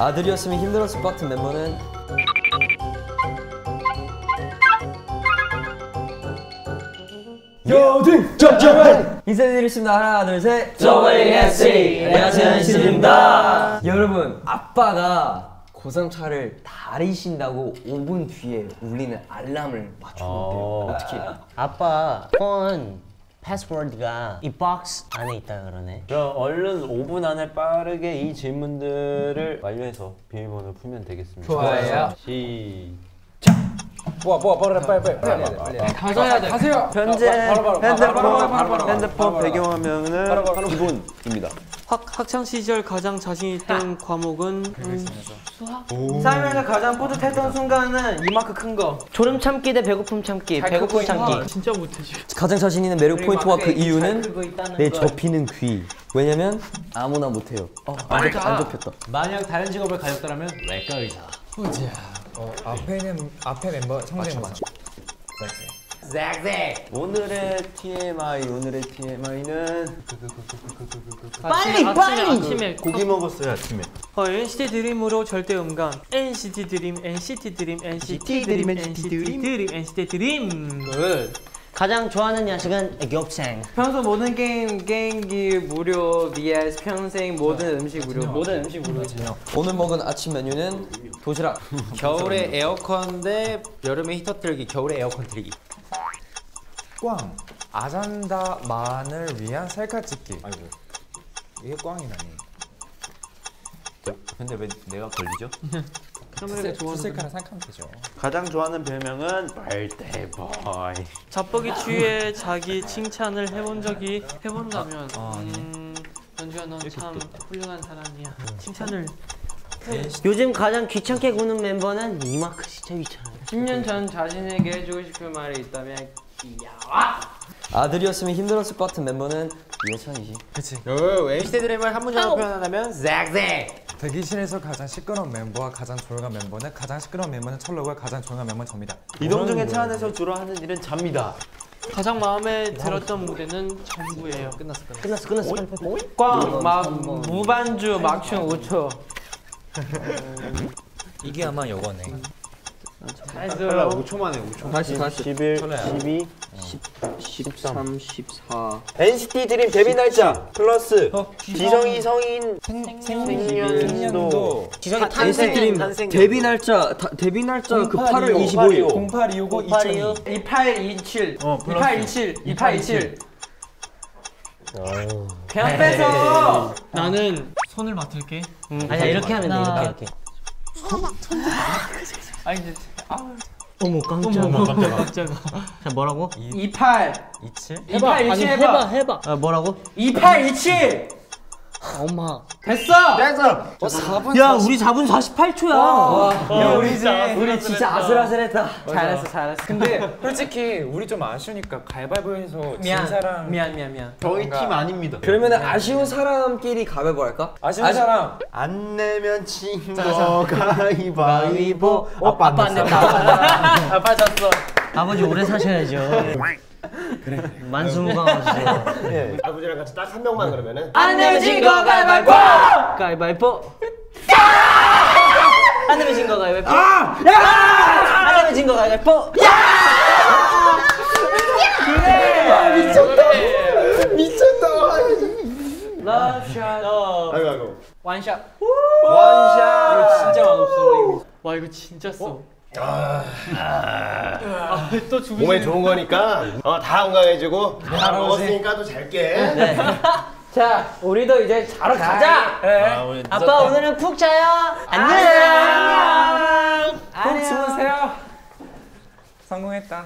아들이었으면 힘들었을 것 같은 멤버는 여등 점점은 인사드리겠습니다. 하나, 둘, 셋. WSC. 안녕하세요, NCT입니다. 여러분, 아빠가 고3차를 다리신다고 5분 뒤에 울리는 알람을 맞춰놓대요. 어떻게 해요? 아빠 폰 패스워드가 이 박스 안에 있다 그러네. 그럼 얼른 5분 안에 빠르게 이 질문들을 완료해서 비밀번호 풀면 되겠습니다. 좋아요. 시작. 뭐야 뭐야 빨리 빨리 빨리 가져야 돼. 하세요 현재 핸드폰 핸드폰 배경화면은. 기본입니다. 학, 학창 시절 가장 자신 있던 과목은 음, 살면서 가장 뿌듯했던 순간은 이만큼 큰 거. 졸음 참기 대 배고픔 참기. 배고픔 참기. 진짜 못해지. 가장 자신 있는 매력 포인트와 그 이유는 내 걸. 접히는 귀. 왜냐면 아무나 못해요. 어, 안, 접, 안 접혔다. 만약 다른 직업을 가졌다면 외과 의사. 어, 앞에는 앞에 멤버 상대 멤버 오늘의 TMI 오늘의 TMI는 빨리 아침에, 빨리. 아침에 고기 먹었어요 아침에. 어, NCT DREAM으로 절대 음감. NCT DREAM, NCT DREAM, NCT DREAM, NCT DREAM, NCT DREAM. 가장 좋아하는 야식은 애교생. 평소 모든 게임 게임기 무료 vs 평생 모든 음식 무료. 모든 음식 무료. 오늘 먹은 아침 메뉴는 도시락. 겨울에 에어컨 대 여름에 히터 틀기. 겨울에 에어컨 틀기. 꽝. 아잔다만을 위한 셀카 찍기. 아이고. 이게 꽝이라니. 근데 왜 내가 걸리죠? 카메라가 좋아하는 셀카는 생각하면 되죠. 가장 좋아하는 별명은 birthday 자뻑이 취해 자기 칭찬을 해본 적이 해본다면 음, 연주야 넌 참 훌륭한 사람이야. 칭찬을 요즘 가장 귀찮게 구는 멤버는 이마크 진짜 귀찮아. 10년 전 자신에게 해주고 싶은 말이 있다면 아들이었으면 힘들었을 것 같은 멤버는 예찬이지. NCT 드림을 한 문장으로 표현한다면 잭잭. 대기실에서 가장 시끄러운 멤버와 가장 조용한 멤버는 가장 시끄러운 멤버는 철로고 가장 조용한 memb버는 접니다 이동 중에 차 안에서 주로 하는 일은 잡니다. 가장 마음에 들었던 무대는 전부예요. 끝났어. 끝났어 끝났어. 꽝, 막 무반주 막춤 5초. 이게 아마 요거네 탈락 5초 만에 5초. 다시, 다시. 11, 12, 13, 14. NCT 드림 데뷔 날짜 플러스 지성이 성인 생년도 지성이 탄생. 탄생. 데뷔 날짜 다, 데뷔 날짜 그 8월 25일. 0825 8이요. 2827. 2827. 2827. 그냥 뺏어. 나는 손을 맡을게. 아니야 이렇게 하면 돼 이렇게 이렇게. 아이 제 어머 깜짝아. 깜짝아. 자 뭐라고? 28. 27 2827 해봐. 해봐. 아 뭐라고? 2827. 엄마. 됐어. 야 우리 4분 48초야. 야, 우리 진짜 우리 진짜 아슬아슬했다. 잘했어, 잘했어. 근데 솔직히 우리 좀 아쉬우니까 가위바위보해서 진 미안. 사람 미안, 미안, 미안. 저희 팀 아닙니다. 그러면 아쉬운 사람끼리 가위바위보 할까? 아쉬운 사람 안 내면 진거 가위바위보. 아빠 안 됐다. 아빠 졌어. 아버지 오래 사셔야죠. 그래. 만수무강하시죠. 아버지랑 같이 딱 한 명만 그러면은 안 내면 진거 가위바위보. 가위바위보. 안 내면 진거 가위바위보. 안 내면 진거 가위바위보. love shot. 아이고 아이고 one shot. one shot. 진짜 맛없어. 이거. 와 이거 진짜 써. 아, 또 주부. 몸에 좋은 거니까 어, 다 건강해지고 다 먹었으니까 또 잘게 자, 우리도 이제 자러 가자. 아, 우리 아빠 오늘은 푹 자요. 안녕. 꼭 주무세요. 성공했다